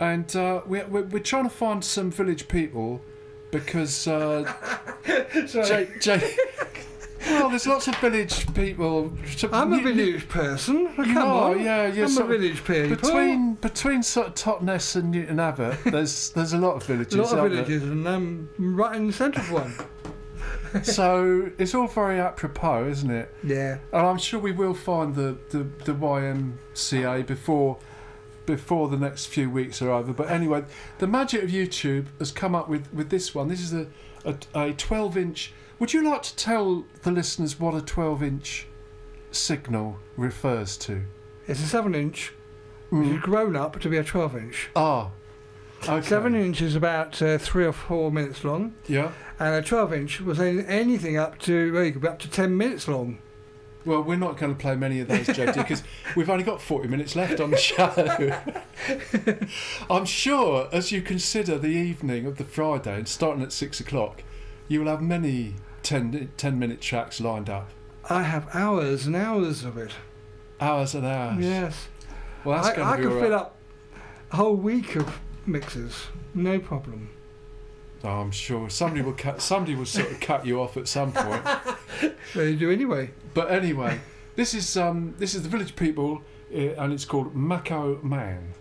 and uh, we, we're, we're trying to find some village people because uh, Sorry. Jay, Jay, well, there's lots of village people. I'm a You- village person. You Come are, on. yeah. You're I'm a village people. between between sort of Totnes and Newton Abbot. There's there's a lot of villages. a lot of aren't there? villages, and I'm right in the centre of one. So it's all very apropos, isn't it? Yeah. And I'm sure we will find the, the, the YMCA before before the next few weeks are over. But anyway, the magic of YouTube has come up with, with this one. This is a, a, a 12 inch. Would you like to tell the listeners what a 12 inch signal refers to? It's a seven inch, which Mm. is grown up to be a 12 inch. Ah, okay. Seven inch is about uh, three or four minutes long, Yeah. and a 12 inch was anything up to well, you could be up to 10 minutes long. Well, we're not going to play many of those, JD, because we've only got 40 minutes left on the show. I'm sure as you consider the evening of the Friday and starting at six o'clock, you will have many 10, 10 minute tracks lined up. I have hours and hours of it. Hours and hours. Yes. Well, that's I, going I to be could all fill up a whole week of mixes, no problem. Oh, I'm sure somebody will cut. Somebody will sort of cut you off at some point. They do anyway. But anyway, this is um, this is the Village People, uh, and it's called Macho Man.